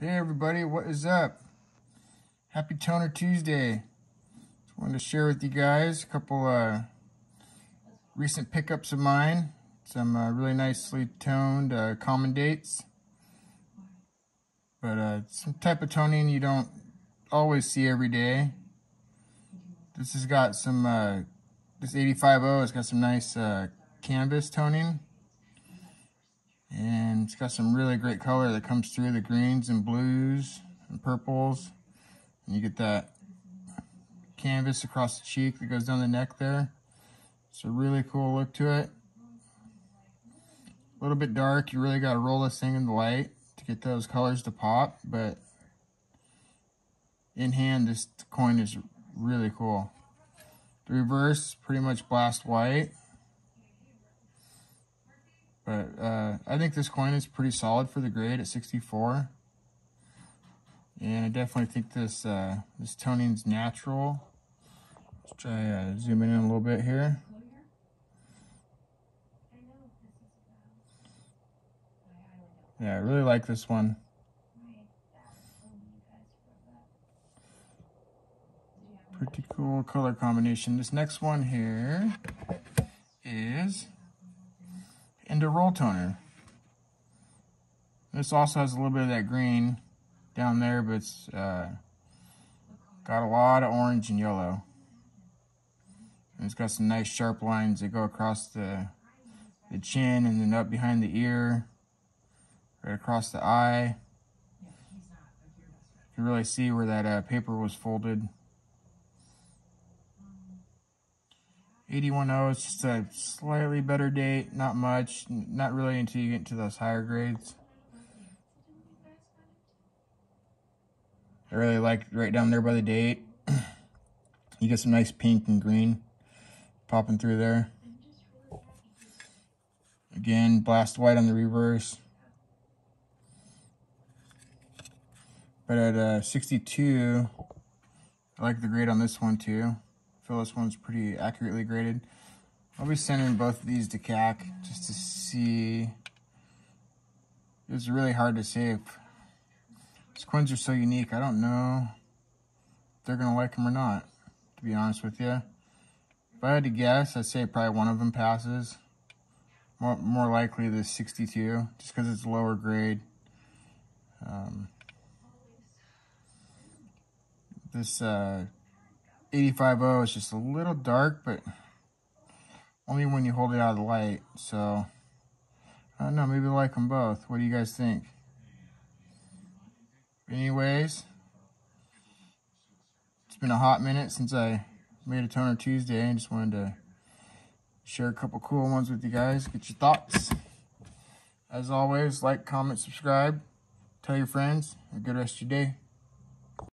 Hey everybody, what is up? Happy Toner Tuesday. Just wanted to share with you guys a couple uh, recent pickups of mine. Some uh, really nicely toned uh, common dates. But uh, some type of toning you don't always see every day. This has got some, uh, this 85O has got some nice uh, canvas toning. And it's got some really great color that comes through the greens and blues and purples. And you get that canvas across the cheek that goes down the neck there. It's a really cool look to it. A little bit dark. You really got to roll this thing in the light to get those colors to pop. But in hand, this coin is really cool. The reverse, pretty much blast white. But uh, I think this coin is pretty solid for the grade at 64. And I definitely think this uh, this toning's natural. Let's try uh, zooming in a little bit here. Yeah, I really like this one. Pretty cool color combination. This next one here is into roll toner. This also has a little bit of that green down there, but it's uh, got a lot of orange and yellow. And it's got some nice sharp lines that go across the, the chin and then up behind the ear, right across the eye. You can really see where that uh, paper was folded. 810 is just a slightly better date, not much, not really until you get into those higher grades. I really like right down there by the date. you get some nice pink and green popping through there. Again, blast white on the reverse. But at uh, 62, I like the grade on this one too I feel this one's pretty accurately graded. I'll be sending both of these to CAC just to see. It's really hard to say if these coins are so unique. I don't know if they're going to like them or not, to be honest with you. If I had to guess, I'd say probably one of them passes. More, more likely the 62, just because it's lower grade. Um, this uh, 85O is just a little dark, but only when you hold it out of the light. So, I don't know, maybe like them both. What do you guys think? Anyways, it's been a hot minute since I made a toner Tuesday. and just wanted to share a couple cool ones with you guys. Get your thoughts. As always, like, comment, subscribe. Tell your friends. Have a good rest of your day.